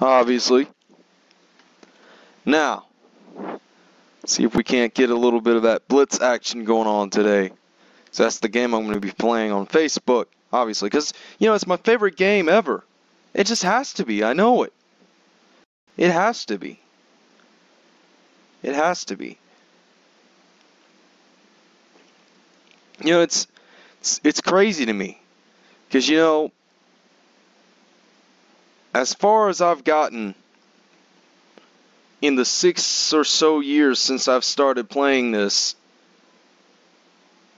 obviously. Now, see if we can't get a little bit of that blitz action going on today. So that's the game I'm going to be playing on Facebook, obviously, because, you know, it's my favorite game ever. It just has to be. I know it. It has to be. It has to be. You know, it's it's, it's crazy to me because you know, as far as I've gotten in the six or so years since I've started playing this,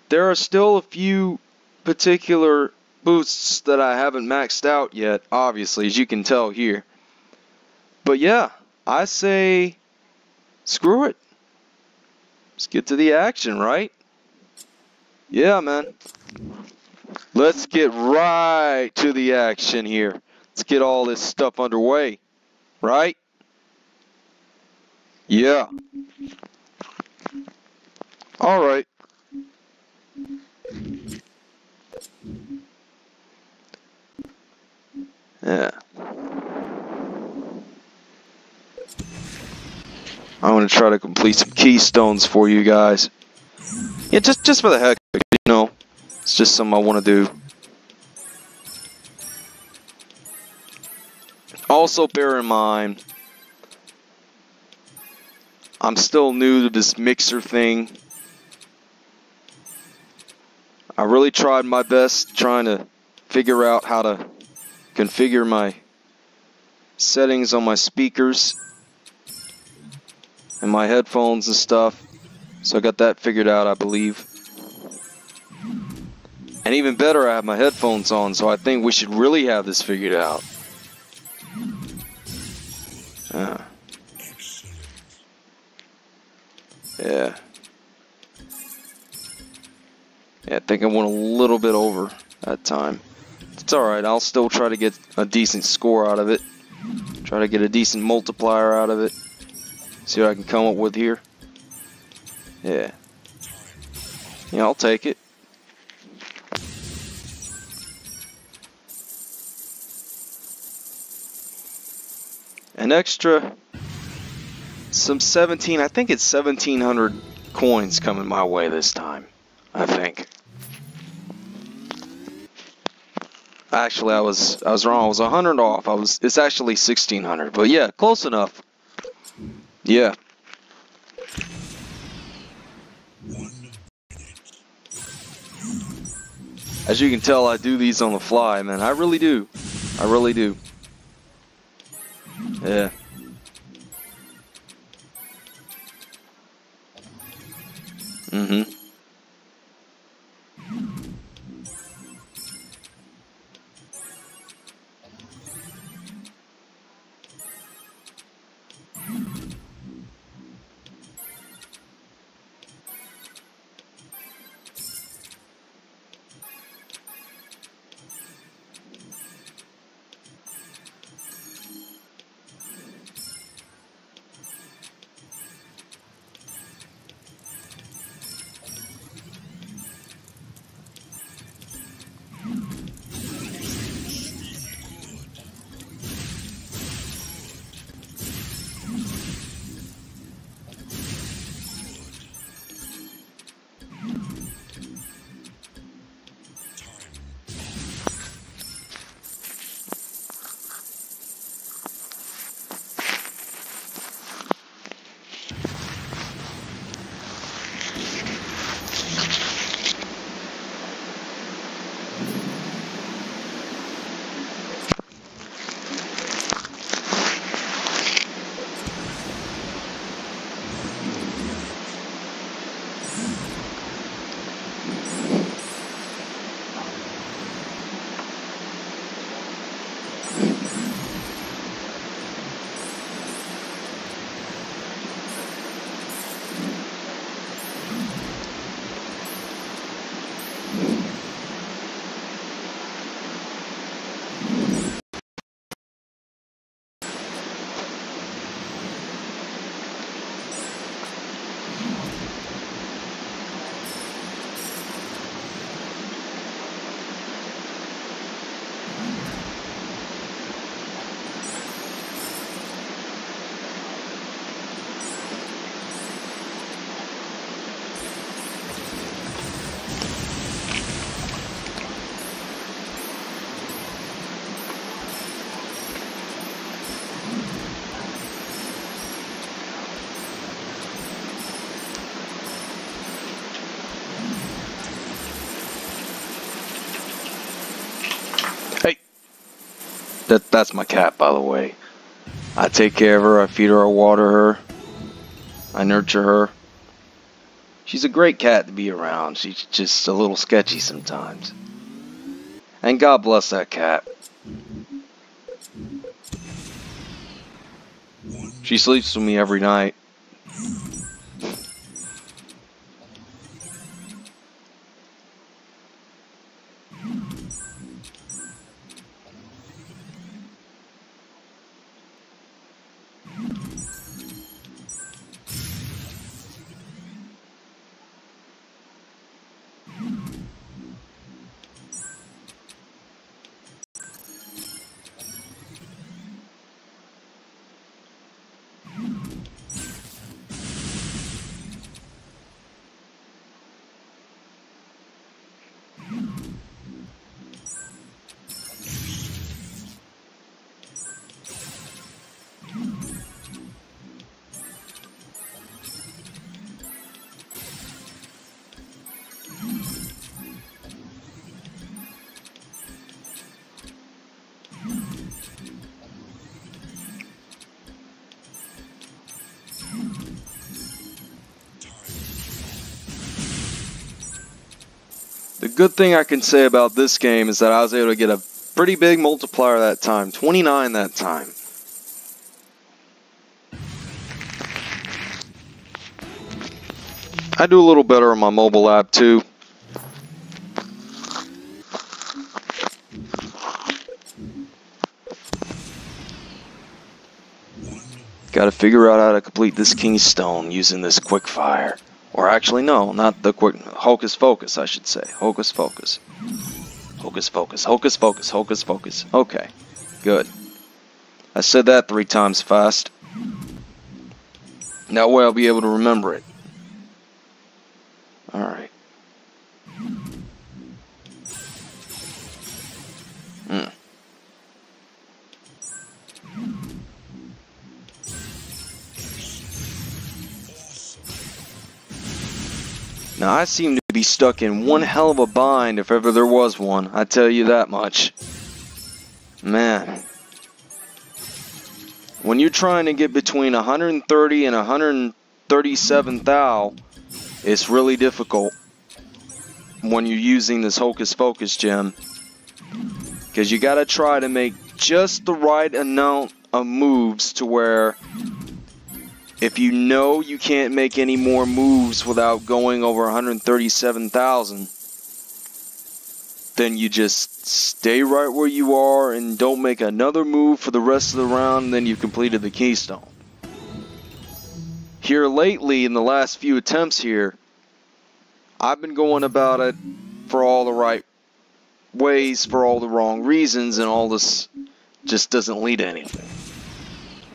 there are still a few particular boosts that I haven't maxed out yet, obviously, as you can tell here. But yeah, I say screw it. Let's get to the action, right? Yeah, man. Let's get right to the action here. Let's get all this stuff underway, right? Yeah. All right. Yeah. I'm gonna try to complete some keystones for you guys. Yeah, just just for the heck, you know. It's just something I want to do. Also, bear in mind, I'm still new to this mixer thing. I really tried my best trying to figure out how to configure my settings on my speakers and my headphones and stuff. So I got that figured out, I believe. And even better, I have my headphones on, so I think we should really have this figured out. Think I went a little bit over that time. It's alright, I'll still try to get a decent score out of it. Try to get a decent multiplier out of it. See what I can come up with here. Yeah. Yeah, I'll take it. An extra, some 17, I think it's 1700 coins coming my way this time. I think. Actually, I was I was wrong. I was 100 off. I was it's actually 1600. But yeah, close enough. Yeah. As you can tell, I do these on the fly, man. I really do. I really do. Yeah. Mm-hmm. That that's my cat, by the way. I take care of her. I feed her. I water her. I nurture her. She's a great cat to be around. She's just a little sketchy sometimes. And God bless that cat. She sleeps with me every night. Good thing I can say about this game is that I was able to get a pretty big multiplier that time. 29 that time. I do a little better on my mobile app too. Got to figure out how to complete this Keystone using this quick fire. Or actually, no, not the quick. Hocus Focus, I should say. Hocus Focus. Hocus Focus. Hocus Focus. Hocus Focus. Okay, good. I said that three times fast. That way I'll be able to remember it. Now I seem to be stuck in one hell of a bind if ever there was one, I tell you that much. Man. When you're trying to get between 130 and 137 thou, it's really difficult when you're using this Hocus Pocus gem. Because you gotta try to make just the right amount of moves to where if you know you can't make any more moves without going over 137,000, then you just stay right where you are and don't make another move for the rest of the round, then you've completed the keystone. Here lately, in the last few attempts here, I've been going about it for all the right ways, for all the wrong reasons, and all this just doesn't lead to anything.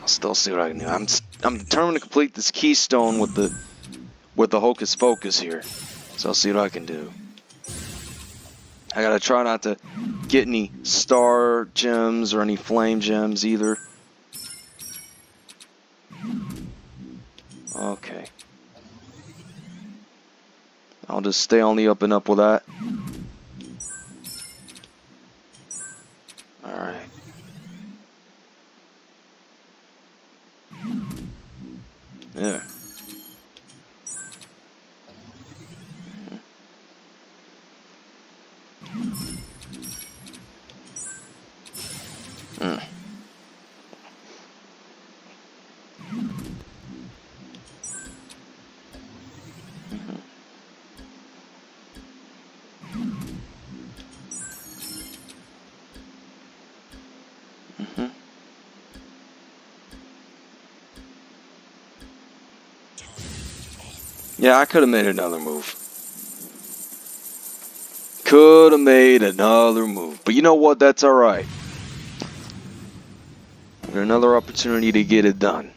I'll still see what I can do. I'm I'm determined to complete this keystone with the with the hocus pocus here. So I'll see what I can do. I gotta try not to get any star gems or any flame gems either. Okay. I'll just stay on the up and up with that. Alright. Yeah. Mm. Yeah, I could have made another move. Could have made another move. But you know what? That's alright. Another opportunity to get it done.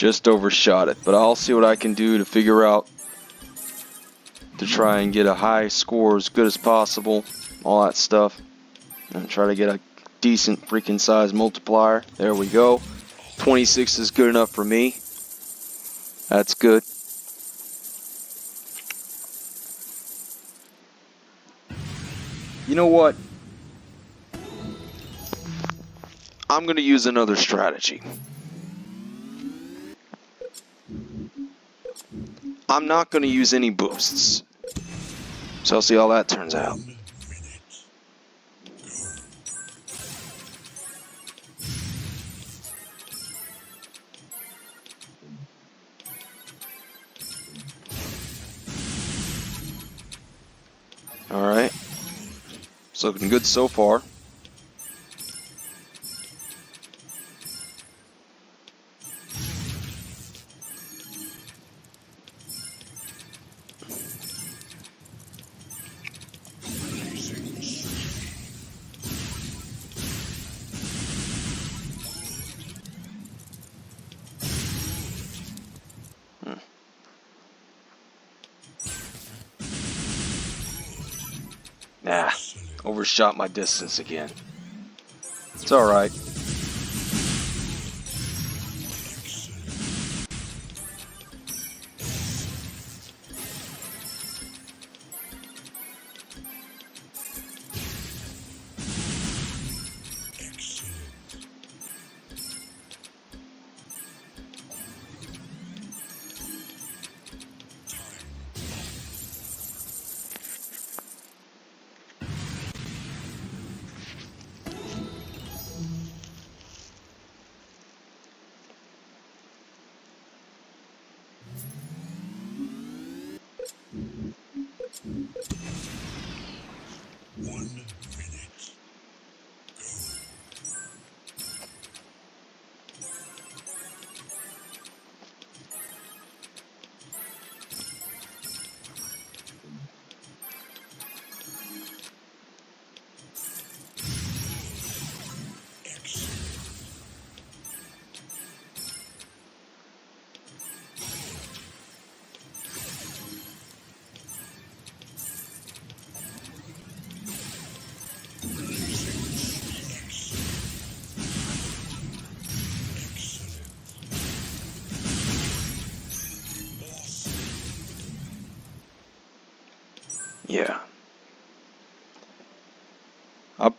Just overshot it, but I'll see what I can do to figure out to try and get a high score as good as possible, all that stuff, and try to get a decent freaking size multiplier. There we go. 26 is good enough for me. That's good. You know what? I'm going to use another strategy. I'm not going to use any boosts. So I'll see how that turns out. Alright. It's looking good so far. Overshot my distance again. It's alright.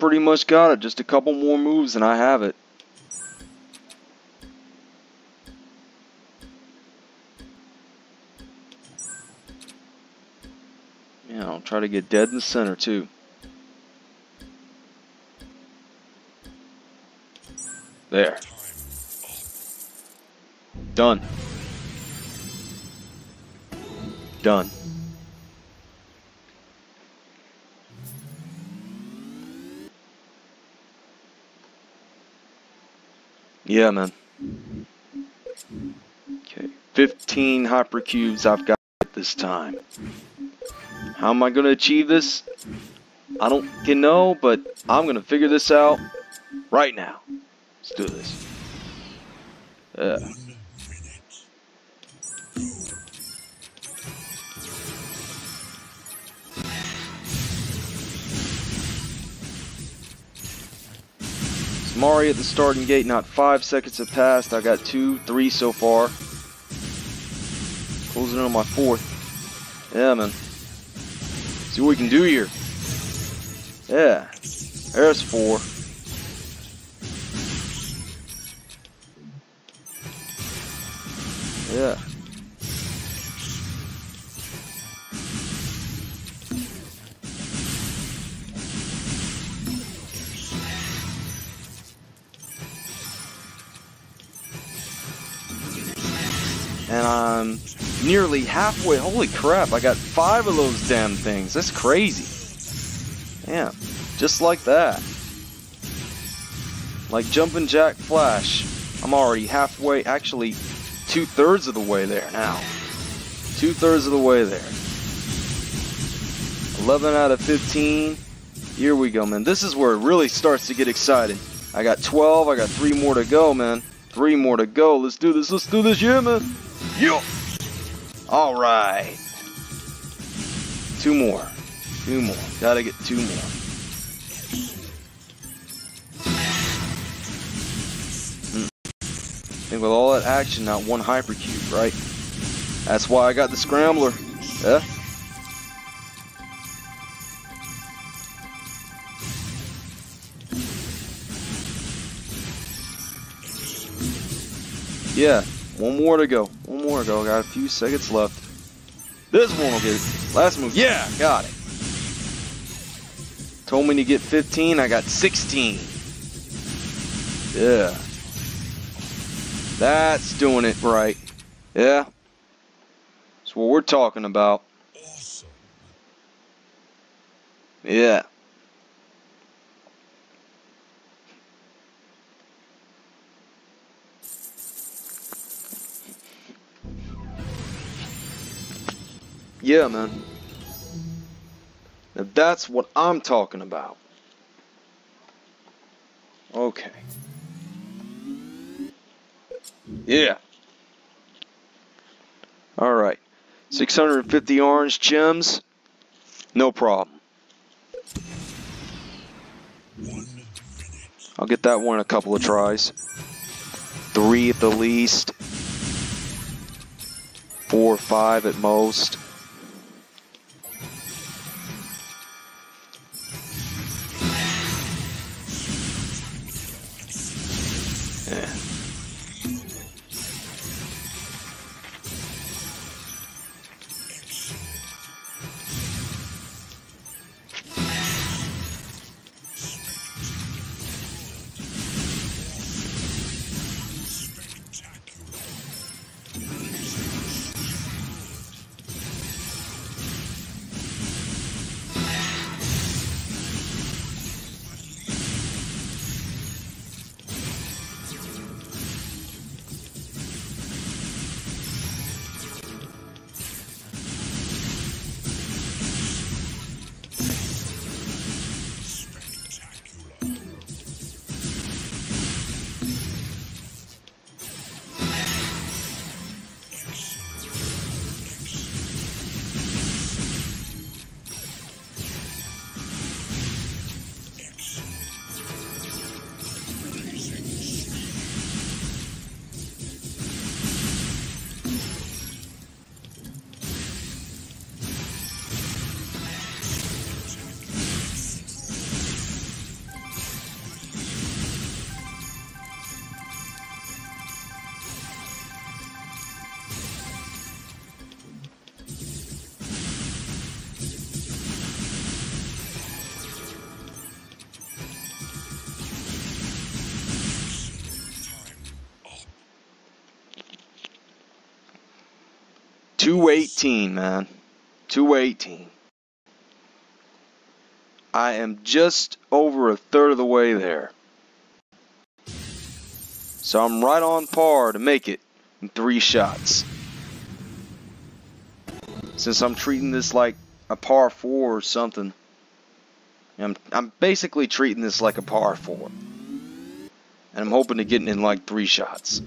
Pretty much got it. Just a couple more moves and I have it. Yeah, I'll try to get dead in the center too. There. Done. Done. Yeah, man. Okay, 15 hypercubes I've got this time. How am I going to achieve this? I don't know, but I'm going to figure this out right now. Let's do this. Yeah. Mari at the starting gate, not five seconds have passed. I got two, three so far. Closing in on my fourth. Yeah, man. See what we can do here. Yeah. There's four. Yeah. Nearly halfway. Holy crap, I got five of those damn things. That's crazy. Yeah, just like that. Like Jumpin' Jack Flash. I'm already halfway, actually, two thirds of the way there now. Two thirds of the way there. 11 out of 15. Here we go, man. This is where it really starts to get exciting. I got 12, I got three more to go, man. Three more to go. Let's do this. Let's do this. Yeah, man. Yo. All right. Two more. Two more. Gotta get two more. Mm. I think with all that action, not one hypercube, right? That's why I got the scrambler. Yeah. Yeah, one more to go. One more to go. Got a few seconds left. This one will get it. Last move. Yeah, got it. Told me to get 15. I got 16. Yeah. That's doing it right. Yeah. That's what we're talking about. Awesome. Yeah. Yeah, man. Now that's what I'm talking about. Okay. Yeah. All right. 650 orange gems. No problem. I'll get that one in a couple of tries. Three at the least. Four or five at most. 218, man. 218. I am just over a third of the way there. So I'm right on par to make it in three shots. Since I'm treating this like a par 4 or something. I'm, I'm basically treating this like a par 4. And I'm hoping to get in like three shots.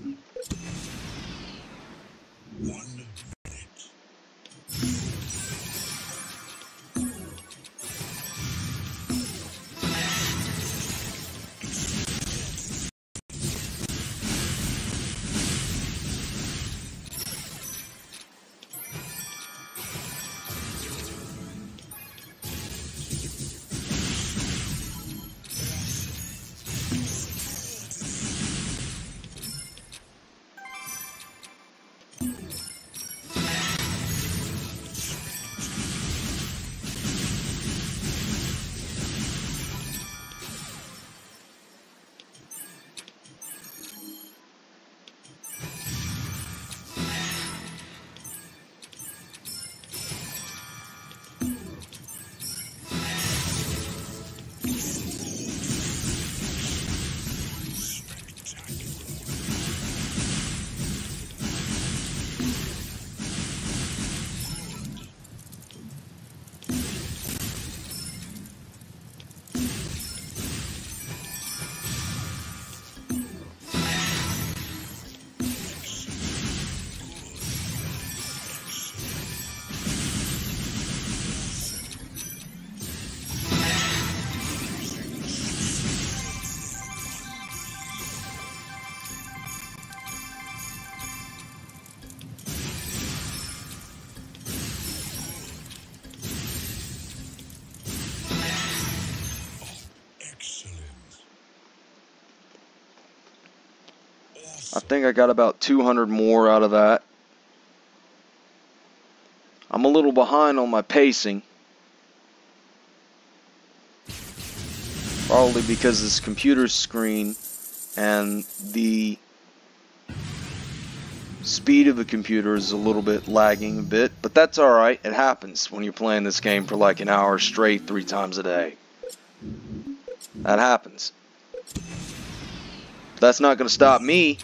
I think I got about 200 more out of that. I'm a little behind on my pacing. Probably because this computer screen and the speed of the computer is a little bit lagging a bit, but that's alright. It happens when you're playing this game for like an hour straight three times a day. That happens. That's not going to stop me.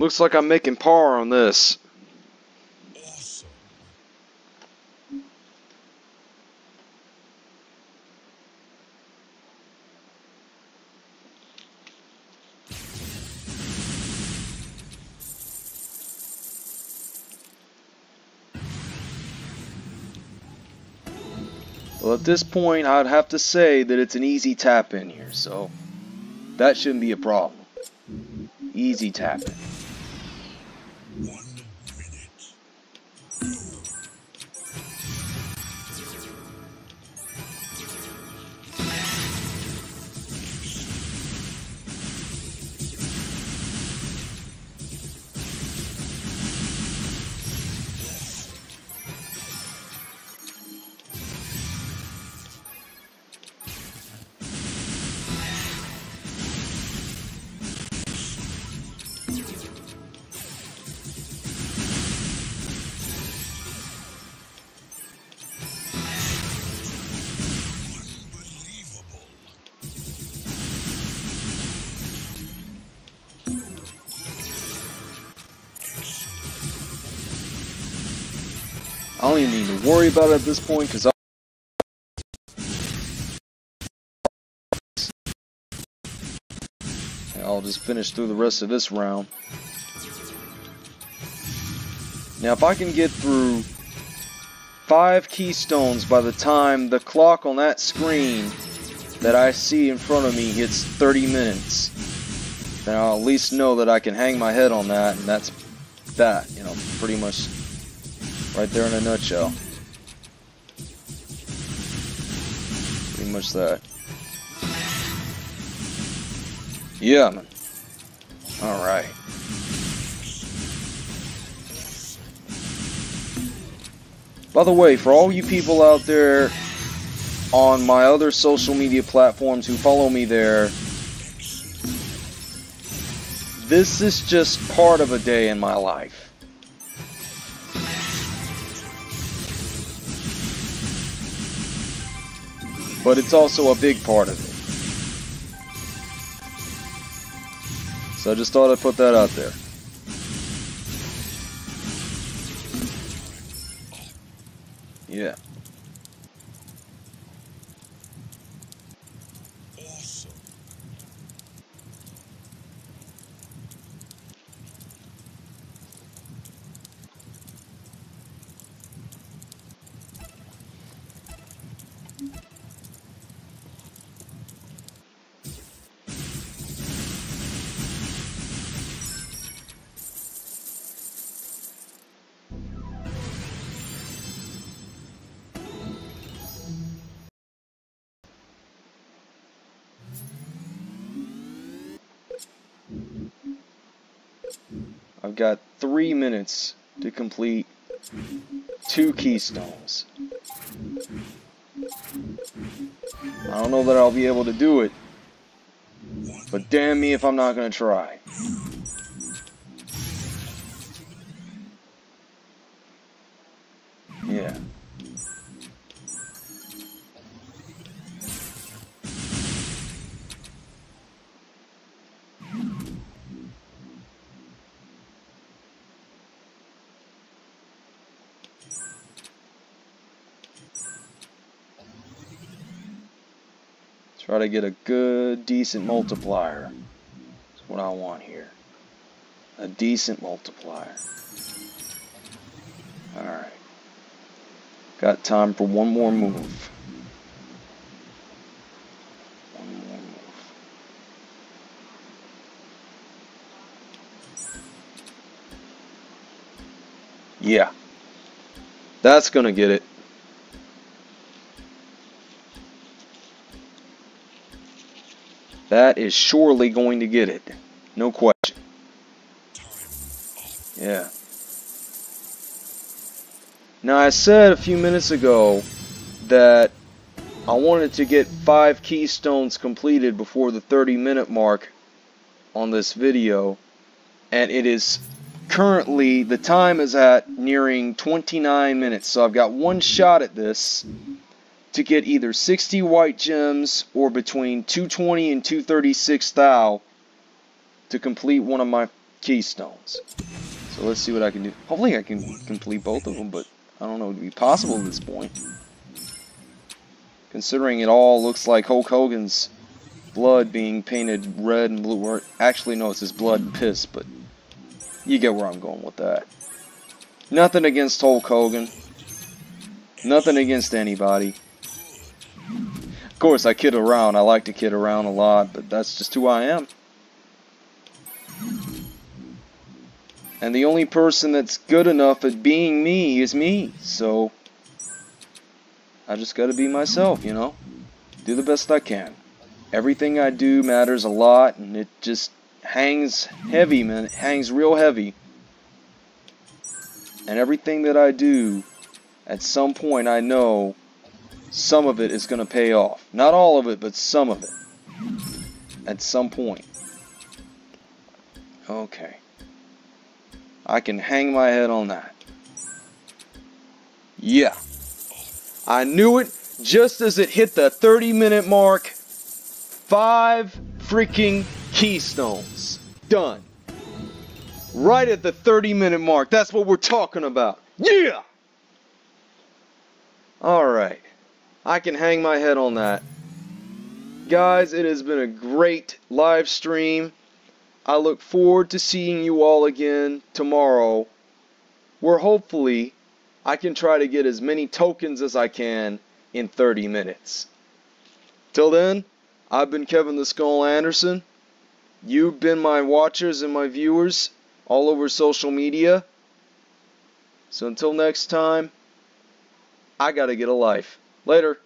Looks like I'm making par on this. Well, at this point, I'd have to say that it's an easy tap in here, so that shouldn't be a problem. Easy tap in. I don't even need to worry about it at this point because. I'll just finish through the rest of this round. Now, if I can get through five keystones by the time the clock on that screen that I see in front of me hits 30 minutes, then I'll at least know that I can hang my head on that, and that's that, you know, pretty much Right there in a nutshell. Pretty much that. Yeah, man. Alright. By the way, for all you people out there on my other social media platforms who follow me there, this is just part of a day in my life. But it's also a big part of it. So I just thought I'd put that out there. Yeah. I've got three minutes to complete two keystones. I don't know that I'll be able to do it, but damn me if I'm not gonna try. To get a good, decent multiplier. That's what I want here. A decent multiplier. Alright. Got time for one more move. One more move. Yeah. That's gonna get it. That is surely going to get it. No question. Yeah. Now, I said a few minutes ago that I wanted to get five keystones completed before the 30 minute mark on this video, and it is currently, the time is at nearing 29 minutes, so I've got one shot at this to get either 60 white gems or between 220 and 236 thou to complete one of my keystones. So let's see what I can do. Hopefully I can complete both of them, but I don't know it be possible at this point. Considering it all looks like Hulk Hogan's blood being painted red and blue. Or actually, no, it's his blood and piss, but you get where I'm going with that. Nothing against Hulk Hogan. Nothing against anybody. Course, I kid around. I like to kid around a lot, but that's just who I am. And the only person that's good enough at being me is me. So, I just gotta be myself, you know? Do the best I can. Everything I do matters a lot, and it just hangs heavy, man. It hangs real heavy. And everything that I do, at some point I know some of it is going to pay off. Not all of it, but some of it. At some point. Okay. I can hang my head on that. Yeah. I knew it just as it hit the 30 minute mark. Five freaking keystones. Done. Right at the 30 minute mark. That's what we're talking about. Yeah! Alright. I can hang my head on that. Guys, it has been a great live stream. I look forward to seeing you all again tomorrow, where hopefully I can try to get as many tokens as I can in 30 minutes. Till then, I've been Kevin the Skull Anderson. You've been my watchers and my viewers all over social media. So until next time, I gotta get a life. Later.